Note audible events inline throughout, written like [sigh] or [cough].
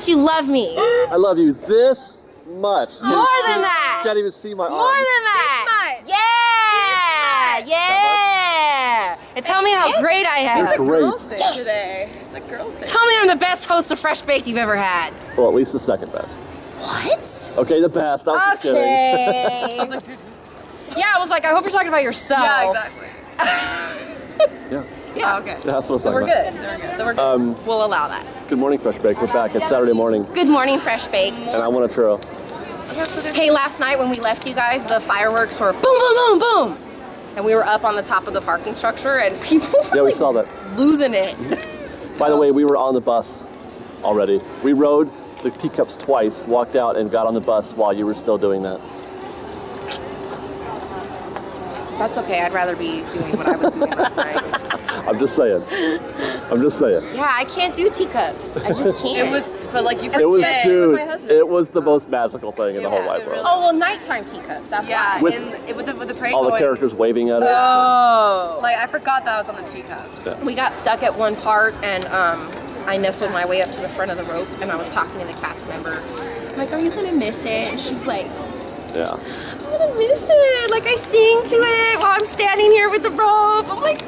much you love me. [gasps] I love you this much. Can't More see- than that. Can't even see my eyes. More than that. Yeah. Yeah. And tell me how great I am. You're great. Girls' day today. It's a girls' day. Tell me I'm the best host of Fresh Baked you've ever had. Well, at least the second best. What? Okay, the best. I was just kidding. Okay. [laughs] I was like, dude, who's- yeah, I was like, I hope you're talking about yourself. yeah, exactly. Yeah, Yeah, oh, okay. that's what I was So talking we're about. good. We're good. So we're good. Um, we'll allow that. Good morning, Fresh Bake. We're back. It's Saturday morning, Good morning, Fresh Baked. and I want a churro. Okay, so Hey, last night when we left you guys, the fireworks were boom, boom, boom, boom. And we were up on the top of the parking structure, and [laughs] people were Yeah, we like, saw that. losing it. Mm-hmm. By the way, we were on the bus already. We rode the teacups twice, walked out, and got on the bus while you were still doing that. That's okay. I'd rather be doing what I was doing last night. [laughs] I'm just saying. I'm just saying. Yeah, I can't do teacups. I just [laughs] can't. It was, but like you It was, dude, it was the most magical thing in the whole Yeah, wide world. Oh well, nighttime teacups. That's Yeah, why. With- with the with the parade All the characters waving at us. Oh, like I forgot that was on the teacups. We got stuck at one part, and um, I nestled my way up to the front of the rope, and I was talking to the cast member. I'm like, "Are you gonna miss it?" And she's like, Yeah. "I'm gonna miss it." Like I sing to it while I'm standing here with the rope. I'm like,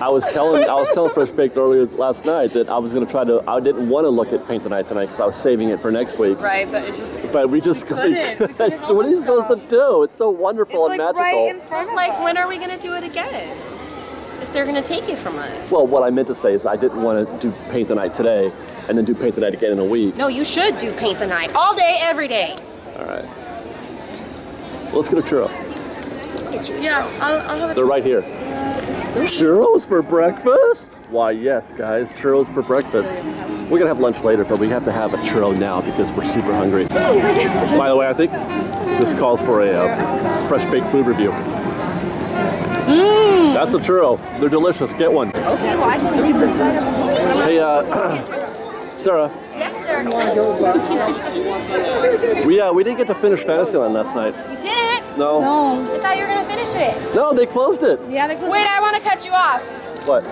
I was telling I was telling Fresh Baked earlier last night that I was gonna try to. I didn't want to look at Paint the Night tonight because I was saving it for next week. Right, but it's just But we just couldn't. We couldn't [laughs] what are you supposed to do? It's so wonderful and magical. Right in front of like when are we gonna do it again? If they're gonna take it from us. well, what I meant to say is I didn't want to do Paint the Night today and then do Paint the Night again in a week. no, you should do paint the night all day, every day. All right. Well, let's get a churro. Let's get you. a Yeah, churro. I'll, I'll have a They're right here. Churros for breakfast? Why, yes, guys, churros for breakfast. We're gonna have lunch later, but we have to have a churro now because we're super hungry. By the way, I think this calls for a uh, fresh baked food review. That's a churro. They're delicious. Get one. Okay, well I can leave it. Hey, uh, [clears throat] Sara, Yes, Derek. we uh, we didn't get to finish Fantasyland last night. You did it. No. I thought you were gonna finish it. No, they closed it. Yeah, they closed it. Wait, I want to cut you off What?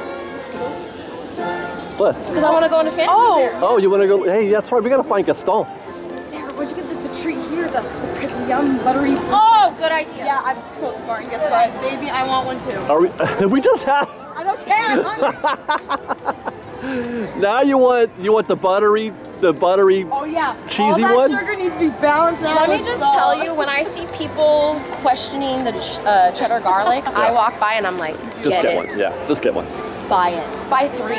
What? because I want to go into fantasy Oh. fair. Oh, you want to go? Hey, that's right. We gotta find Gaston. Sara, where'd you get the, the treat here? The, the yum buttery. Oh, good idea. Yeah, I'm so smart. And guess what? Baby, I want one too. Are we? [laughs] we just had. I don't care. [laughs] Now you want you want the buttery the buttery. oh yeah. Cheesy All that one? sugar needs to be balanced out. Let me just salt. tell you, when I see people questioning the ch- uh, cheddar garlic, I walk by and I'm like, Just get, get it, one. Yeah, just get one. buy it, buy three.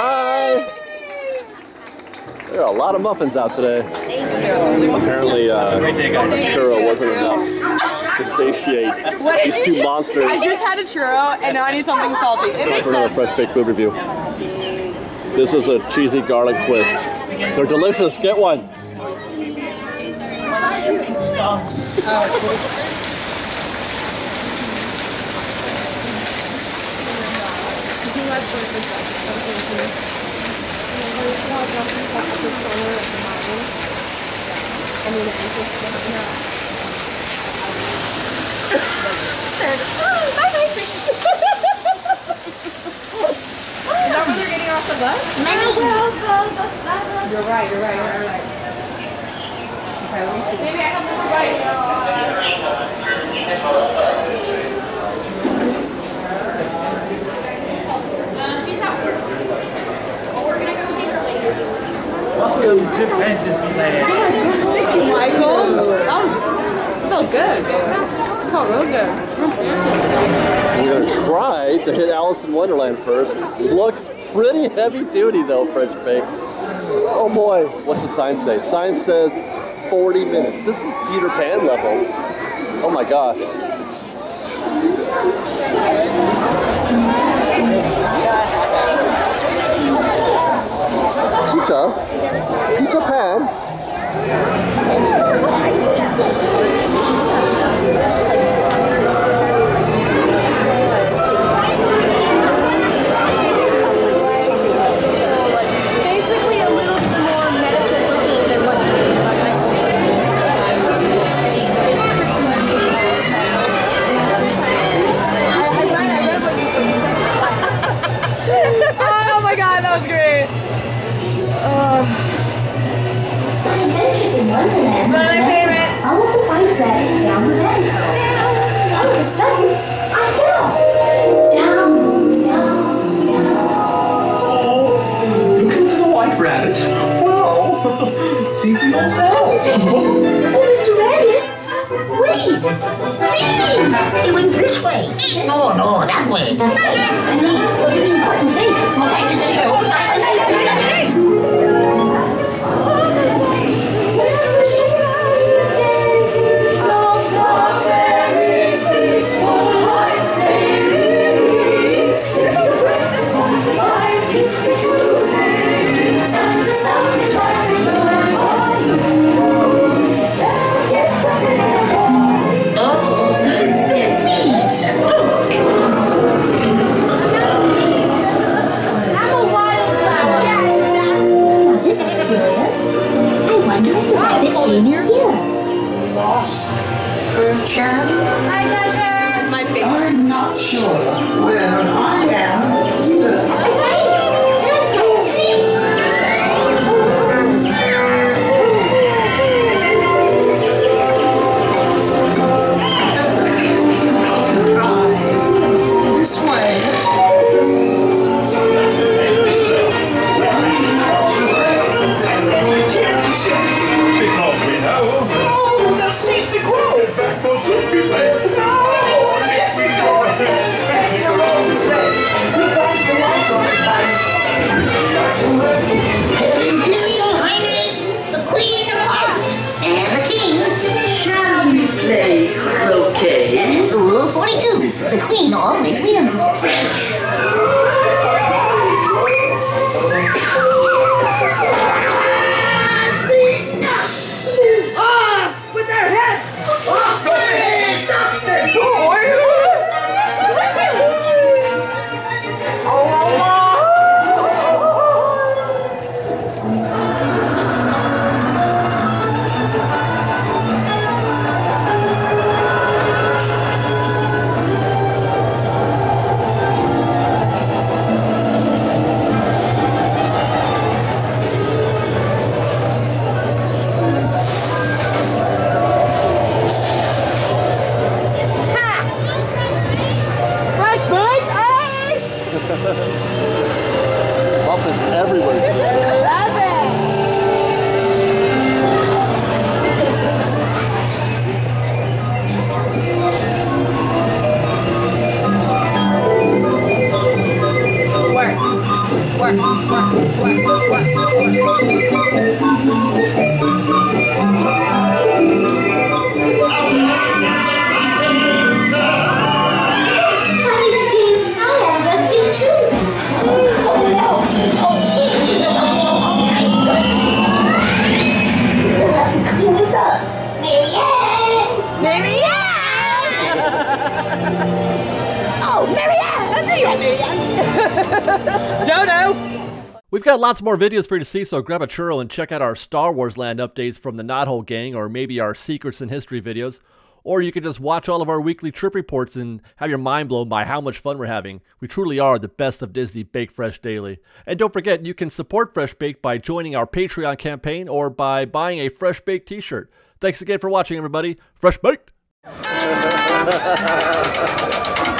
Hi. There are a lot of muffins out today. Apparently, uh, the churro wasn't enough to satiate What these two just monsters. I just had a churro and now I need something salty. It makes for another sense. fresh baked food review. This is a cheesy garlic twist. They're delicious. Get one. [laughs] Is that where they're getting off the bus? You're right, you're right, you're right. Maybe I have more bites. Welcome to Fantasyland. Thank you, Michael. That was that felt good. It felt real good. We're gonna try to hit Alice in Wonderland first. Looks pretty heavy duty though, Fresh Bake. Oh boy, what's the sign say? Sign says 40 minutes. This is Peter Pan levels. Oh my gosh. Peter, Peter Pan. God, god, that was great. Adventures in Wonderland. One my favorites. I was the white rabbit down the valley. All of a sudden, I fell. Down, [laughs] down, down. Looking for the white rabbit. Wow. See for yourself. Oh, Mr. Rabbit. Wait. He went this way. No, no, that way. Perchance? Hi, Cheshire. My favorite. I'm not sure. where I am either. Are, Marianne. Dodo. We've got lots more videos for you to see, so grab a churro and check out our Star Wars Land updates from the Knothole Gang, or maybe our Secrets and History videos. Or you can just watch all of our weekly trip reports and have your mind blown by how much fun we're having. We truly are the best of Disney Bake Fresh Daily. And don't forget, you can support Fresh Bake by joining our Patreon campaign or by buying a Fresh Bake t shirt. Thanks again for watching, everybody. Fresh Baked! [laughs]